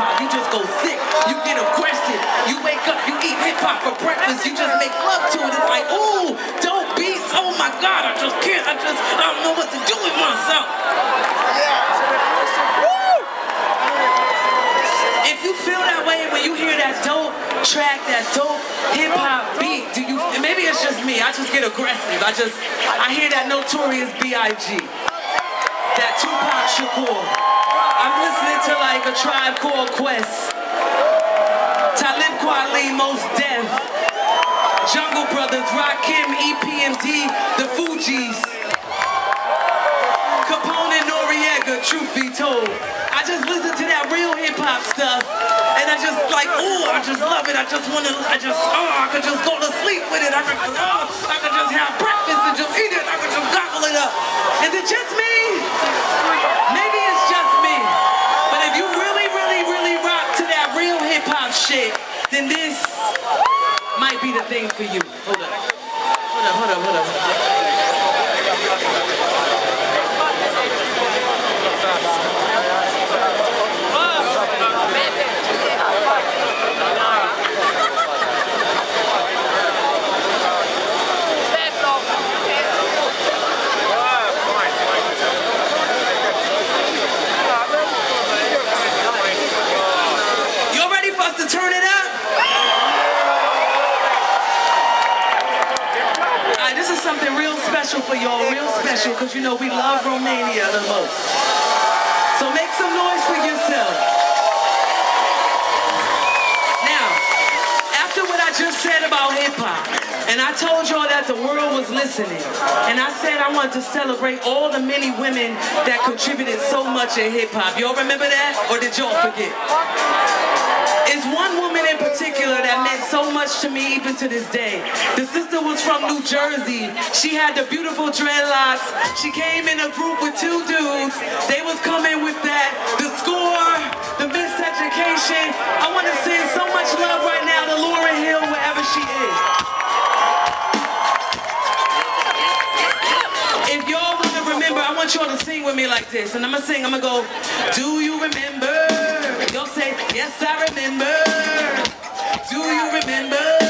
hop, you just go sick. You get aggressive. You wake up, you eat hip hop for breakfast. You just make love to it. It's like, ooh, dope beats. Oh my God, I just can't. I just, I don't know what to do with myself. If you feel that way when you hear that dope track, that dope hip hop beat, do you? Maybe it's just me. I just get aggressive. I just, I hear that notorious B.I.G. Tupac Shakur. I'm listening to like a tribe called Quest. Talib Kweli, Mos Def. Jungle Brothers, Rakim, EPMD, The Fugees. Capone and Noreaga, truth be told. I just listen to that real hip hop stuff, and I just like, ooh, I just love it. I just wanna, I just, oh, I could just go to sleep with it. I could, oh, be the thing for you. Hold up. Hold up, hold up, hold up. Special, because you know we love Romania the most. So make some noise for yourself. Now, after what I just said about hip hop, and I told y'all that the world was listening, and I said I wanted to celebrate all the many women that contributed so much in hip hop. Y'all remember that? Or did y'all forget? It's one woman in particular that meant so much to me even to this day. The sister was from New Jersey. She had the beautiful dreadlocks. She came in a group with two dudes. They was coming with that, the score, the miseducation. I want to send so much love right now to Lauryn Hill wherever she is. Want y'all to sing with me like this. And I'm to sing, I'm to go, Do you remember? Y'all say, Yes, I remember. Do you remember?